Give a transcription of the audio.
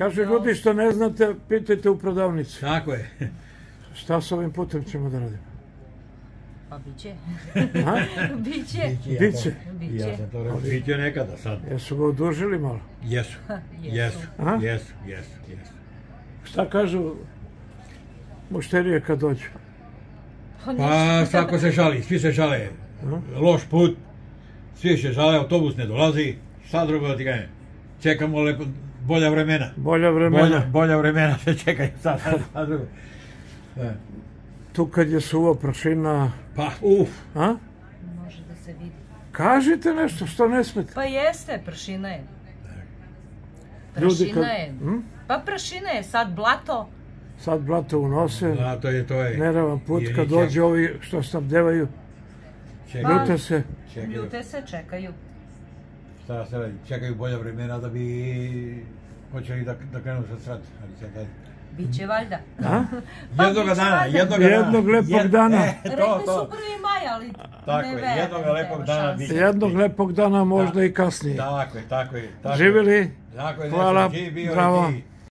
Kaže, ljudi što ne znate, pitajte u prodavnici. Tako je. Šta s ovim putem ćemo da radimo? Pa bit će. A? bit će. Biće. Bit Ja će. sam to rekao. Biće nekada sad. Jesu ga odužili malo? Jesu. Jesu. Jesu. Jesu. Jesu. Jesu. Šta kažu mušterije kad dođu? Pa Pa svako se žali, svi se žale. Loš put, svi se žale, autobus ne dolazi. Šta drugo da ti kažem? Čekamo lepo, bolja vremena. Bolja vremena. Bolja, bolja vremena se čekaju sad, sad drugo. E, Tu kad je suvo prašina, Pa, uf, a? Može da se vidi. Kažite nešto što ne smete. Pa jeste, pršina je. Ljudi Prašina kad- je. Hm? Pa prašina je, sad blato. Sad blato unose, a to je, to je. neravan put, kad dođu ovi što snabdevaju, Čekaju, ljute se. čekaju, Ljute se, čekaju. Šta se radi, čekaju bolja vremena da bi počeli da, da krenu sa srat. Ali čekaj. Biće valjda. A? Pa Jednoga dana, valjda. jednoga dana. Jednog lepog dana. E, to, Rekli su to. prvi maj, ali Tako ne je, verujem, jednoga lepog dana biće. Jednog lepog dana, možda i kasnije. Tako je, tako je. Tako je. Živjeli? Tako je, Hvala, bravo. ti.